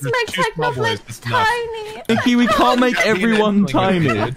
Please make Technoblitz tiny. Nikki, we can't make everyone tiny.